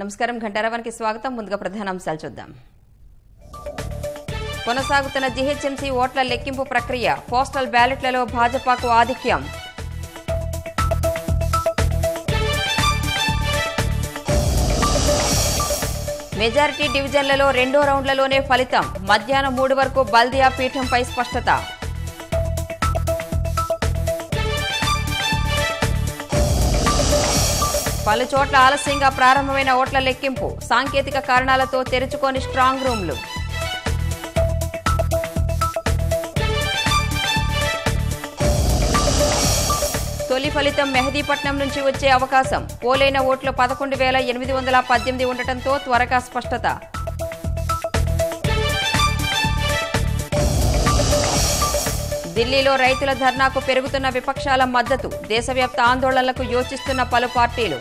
నమస్కారం. ఘంటారావానికి స్వాగతం. ముందుగా ప్రధానాంశాలు చూద్దాం. కొనసాగుతున్న జీహెచ్ఎంసీ ఓట్ల లెక్కింపు ప్రక్రియ పోస్టల్ బ్యాలెట్లలో భాజపాకు ఆధిక్యం. మెజారిటీ డివిజన్లలో రెండో రౌండ్లలోనే ఫలితం. మధ్యాహ్నం మూడు వరకు బల్దియా పీఠంపై స్పష్టత. పలు చోట్ల ఆలస్యంగా ప్రారంభమైన ఓట్ల లెక్కింపు సాంకేతిక కారణాలతో తెరుచుకొని స్ట్రాంగ్ రూమ్లు. తొలి ఫలితం మెహదీపట్నం నుంచి వచ్చే అవకాశం. పోలైన ఓట్లు పదకొండు వేల ఎనిమిది వందల పద్దెనిమిది ఉండటంతో త్వరగా స్పష్టత. ఢిల్లీలో రైతుల ధర్నాకు పెరుగుతున్న విపక్షాల మద్దతు దేశవ్యాప్త ఆందోళనలకు యోచిస్తున్న పలు పార్టీలు.